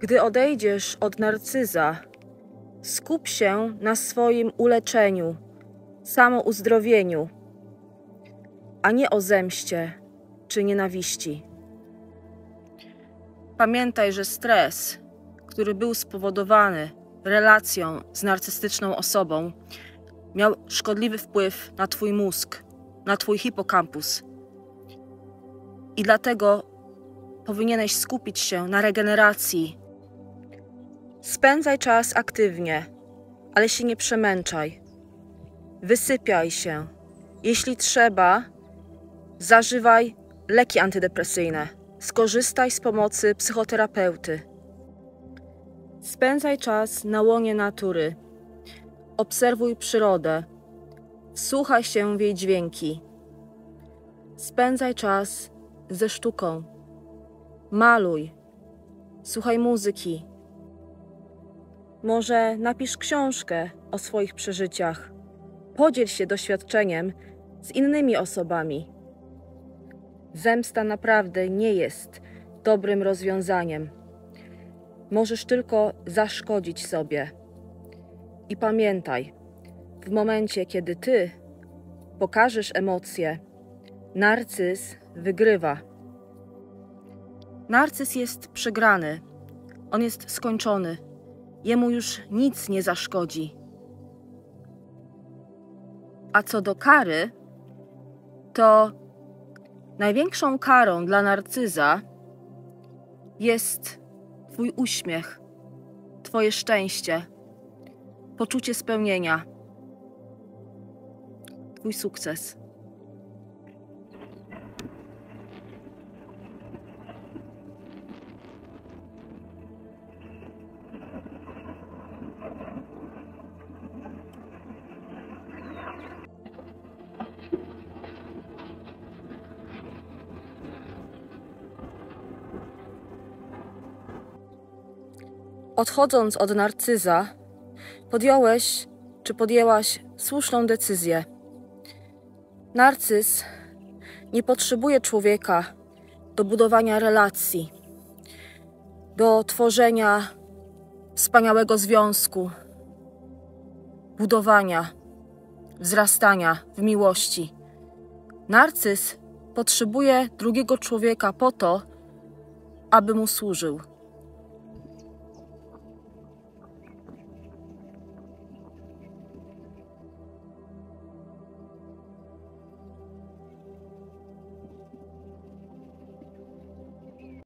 Gdy odejdziesz od narcyza, skup się na swoim uleczeniu, samouzdrowieniu, a nie o zemście czy nienawiści. Pamiętaj, że stres, który był spowodowany relacją z narcystyczną osobą, miał szkodliwy wpływ na Twój mózg, na Twój hipokampus. I dlatego powinieneś skupić się na regeneracji. Spędzaj czas aktywnie, ale się nie przemęczaj. Wysypiaj się. Jeśli trzeba, zażywaj leki antydepresyjne. Skorzystaj z pomocy psychoterapeuty. Spędzaj czas na łonie natury. Obserwuj przyrodę. Słuchaj się w jej dźwięki. Spędzaj czas ze sztuką. Maluj. Słuchaj muzyki. Może napisz książkę o swoich przeżyciach. Podziel się doświadczeniem z innymi osobami. Zemsta naprawdę nie jest dobrym rozwiązaniem. Możesz tylko zaszkodzić sobie. I pamiętaj, w momencie, kiedy ty pokażesz emocje, narcyz wygrywa. Narcyz jest przegrany. On jest skończony. Jemu już nic nie zaszkodzi. A co do kary, to największą karą dla narcyza jest Twój uśmiech, Twoje szczęście, poczucie spełnienia, Twój sukces. Odchodząc od narcyza, podjąłeś czy podjęłaś słuszną decyzję. Narcyz nie potrzebuje człowieka do budowania relacji, do tworzenia wspaniałego związku, budowania, wzrastania w miłości. Narcyz potrzebuje drugiego człowieka po to, aby mu służył